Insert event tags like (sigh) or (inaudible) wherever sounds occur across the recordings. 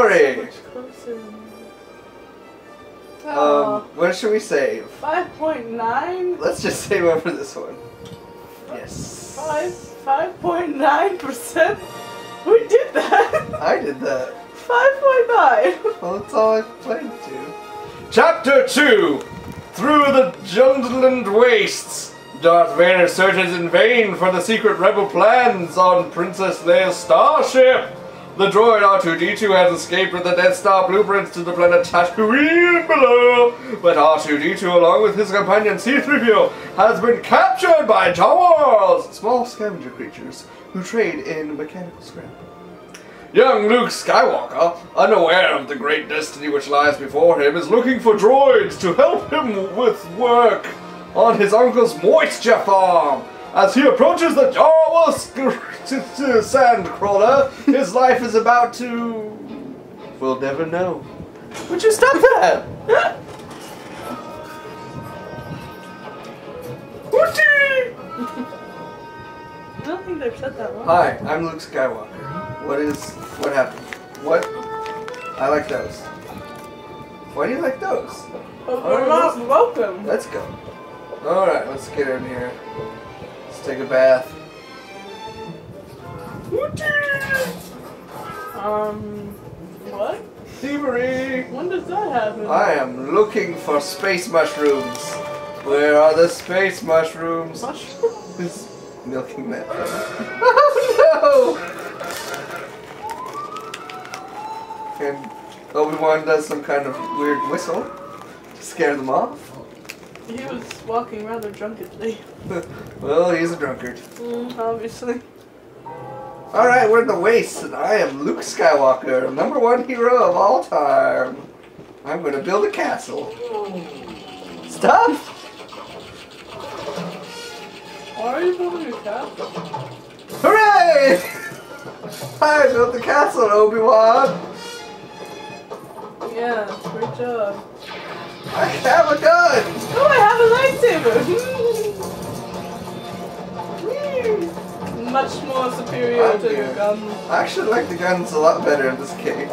story. Much closer. Um, Oh, what should we save? 5.9? Let's just save over this one. Yes. 5, 5.9%? Who did that? I did that. 5.9. Well, that's all I played to. Chapter 2 Through the Jundland Wastes. Darth Vader searches in vain for the secret rebel plans on Princess Leia's starship. The droid R2D2 has escaped with the Death Star blueprints to the planet Tatooine below. But R2D2, along with his companion C-3PO, has been captured by Jawas, small scavenger creatures who trade in mechanical scrap. Young Luke Skywalker, unaware of the great destiny which lies before him, is looking for droids to help him with work on his uncle's moisture farm. As he approaches the Jawa (laughs) Sandcrawler, his life is about to. We'll never know. Would you stop that? Woochie! I don't think they've said that one. Hi, I'm Luke Skywalker. What is. What happened? What? I like those. Why do you like those? Oh, we're not welcome. Let's go. Alright, let's get in here. Let's take a bath. Um, what? Thievery! When does that happen? I am looking for space mushrooms. Where are the space mushrooms? Mushroom? Who's milking that? (laughs) Oh no! And Obi-Wan does some kind of weird whistle to scare them off. He was walking rather drunkenly. (laughs) well, he's a drunkard. Mm, obviously. Alright, we're in the wastes, and I am Luke Skywalker, number one hero of all time. I'm gonna build a castle. Stop! Why are you building a castle? Hooray! (laughs) I built the castle, Obi-Wan! Yeah, great job. I have a gun! Oh, I have a lightsaber! Much more superior I'm to your good. gun. I actually like the guns a lot better in this game.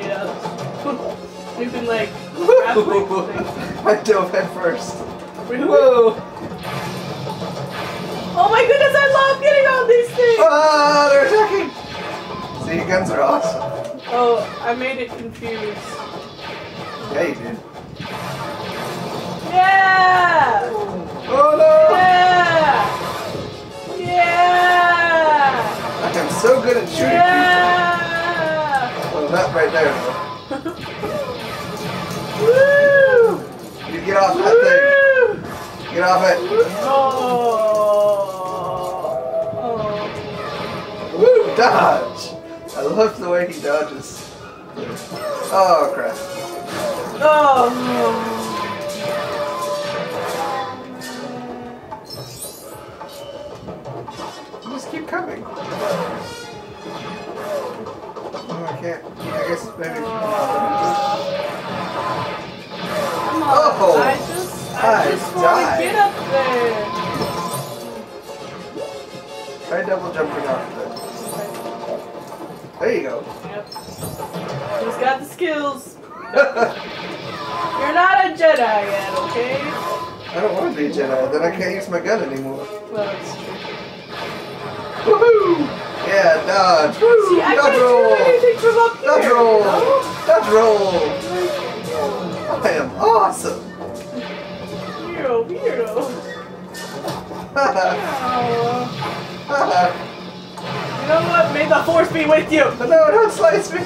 Yeah. (laughs) We've been like. (laughs) I dove head first. Really? Whoa! Oh my goodness, I love getting on these things! Ah, they're attacking! See, guns are awesome. Oh, I made it confused. Yeah, you did. Yeah! Oh no! Yeah! Yeah! I am so good at shooting people. Yeah! Well, not right there. (laughs) Woo! You get off that Woo! thing. Get off it. Oh! Oh. Woo! Dodge! I love the way he dodges. Oh, crap. Oh! Try double jumping off of it. There you go. Yep. He's got the skills. (laughs) You're not a Jedi yet, okay? I don't want to be a Jedi. Then I can't use my gun anymore. Well, that's true. Woohoo! Yeah, dodge. Woo! See, I dodge can't roll. do anything from up here. Dodge roll. Dodge roll. I am awesome. Hero, hero. Haha. Oh. You know what? May the force be with you. no, don't slice me.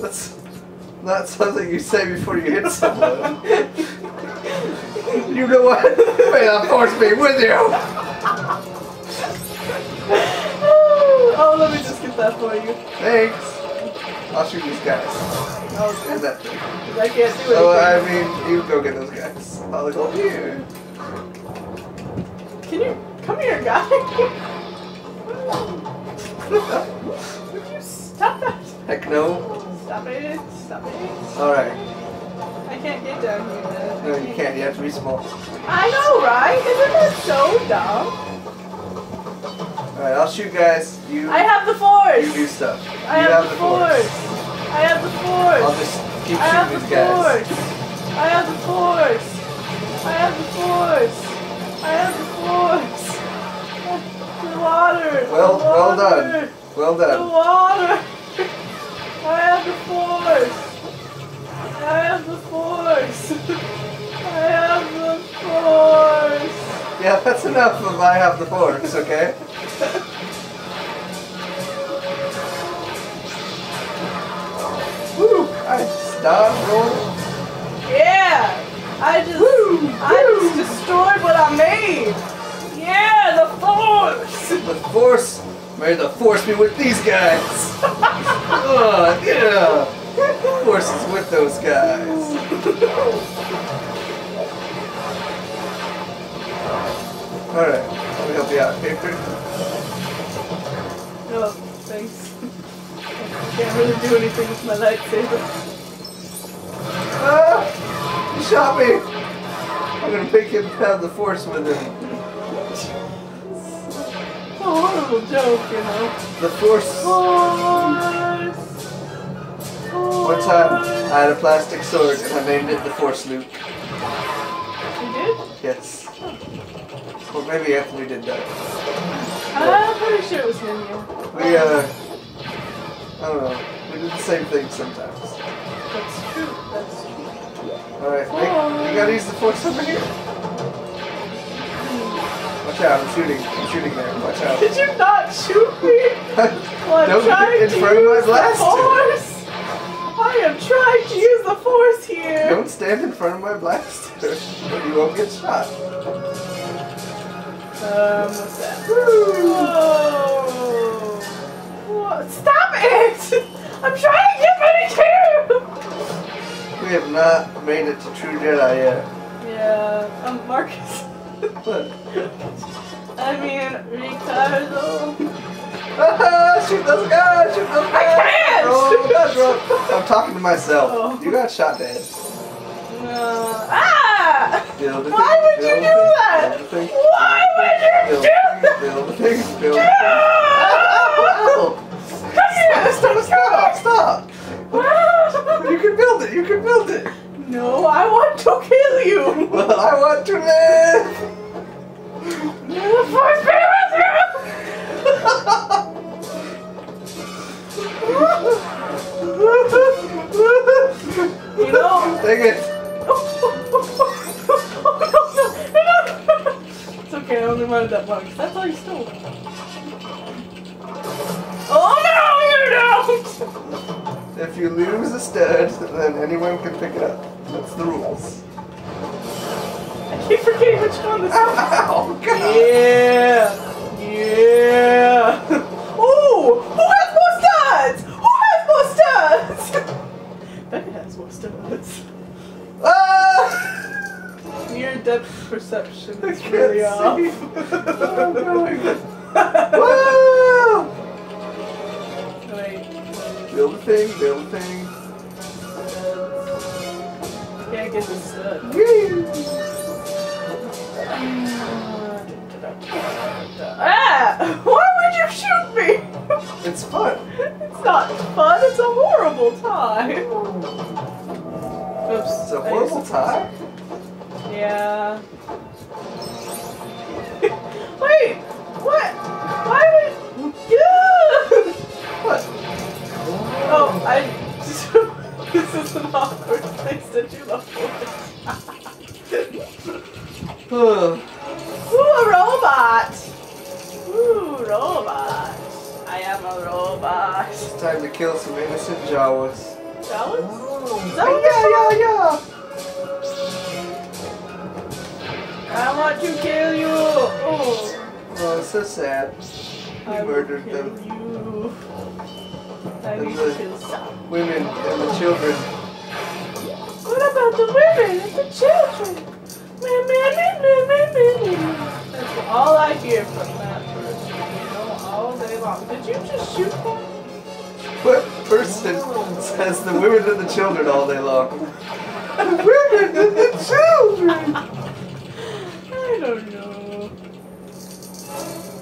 That's not something you say before you hit someone. you know what? May the force be with you. oh, oh let me just get that for you. Thanks. I'll shoot these guys. Oh, And that thing. I can't do Oh, I mean, you go get those guys. I'll go here. Can you come here, guy? (laughs) Would you stop that? Heck no. Stop it! Stop it! Alright. I can't get down here. No, you can't. You have to be small. I know, right? Isn't that so dumb? Alright, I'll shoot guys. You, I have the force. you force. do stuff. I you have, the force. I have the force. I'll just keep shooting, guys. I have the force. I have the force. I have the force. I have the force. The water. the Well, well done. water, Well The water. I have the force. I have the force. I have the force. Yeah, that's enough of I have the force, okay? Woo! I stop rolling. Yeah. I just, I just destroyed what I made. Yeah, the force. The force, may the force be with these guys. (laughs) oh, yeah. The force is with those guys. Alright, let me help you out, Victor. Oh, no, thanks. I can't really do anything with my lightsaber. Me! I'm gonna make him have the force with him. It's a horrible joke, you know. The force. Force. One time, I had a plastic sword and I named it the Force Luke. You did? Yes. Well, maybe Anthony did that. I'm pretty sure it was him, yeah. We, uh, I don't know. We do the same thing sometimes. That's true. That's true. Alright, you gotta use the force over here. Watch out, I'm shooting. I'm shooting there. Watch out. Did you not shoot me? (laughs) I'm Don't get in front of my use the blaster. force. I am trying to use the force here. Don't stand in front of my blaster, or you won't get shot. Um, what's that? Whoa! What? Stop it! (laughs) I'm trying to get ready too! We have not made it to True Jedi yet. Yeah, um, Marcus. (laughs) I mean, Ricardo. Ah, shoot those guys! Shoot those guys! I can't! Oh. I'm talking to myself. Oh. You got shot dead. Uh, ah! Build Why would you do that? Why would you do that? To kill you! Well, I want to live! The force be with you! You know, Dang it! it's okay, I only wanted that one. 'cause That's all you stole. Oh no, you don't! If you lose a stud, then anyone can pick it up. That's the rules. I keep forgetting which one this is. (laughs) Ow! God! Yeah! Yeah! Ooh! Who has more studs? Who has more studs? (laughs) Becca has more studs. Ah! Near depth perception I is can't really see. off. (laughs) Where I'm. Whoa! Wait. Build a thing, build a thing. Can't get the stud. Ah! Why would you shoot me? It's fun. It's not fun, it's a horrible time. Oops. It's a horrible tie. Yeah. I am a robot. It's time to kill some innocent Jawas. Jealous? Is oh, that yeah, yeah, yeah. I want to kill you! Oh, Oh, it's so sad. I You will murdered them. you. I And the- to kill some. Women and the children. What about the women and the children? Me, me, me, me, me, me. That's all I hear from that person, you know, long. Did you just shoot them? What person says the women and the children all day long? The women and the children! I don't know.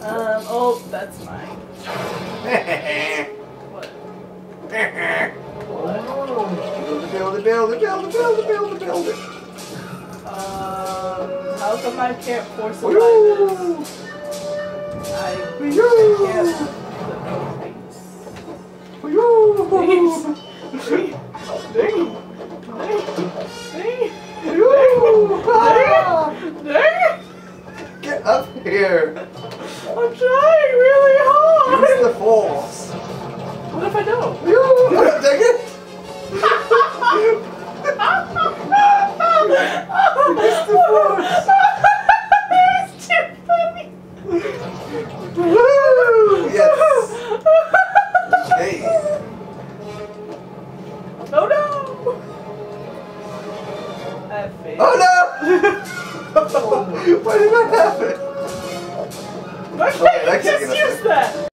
Um, oh, that's mine. What? build it, build it, build it, build it, build it, build it, build it. Um, how come I can't force a Woo! I, I Woo!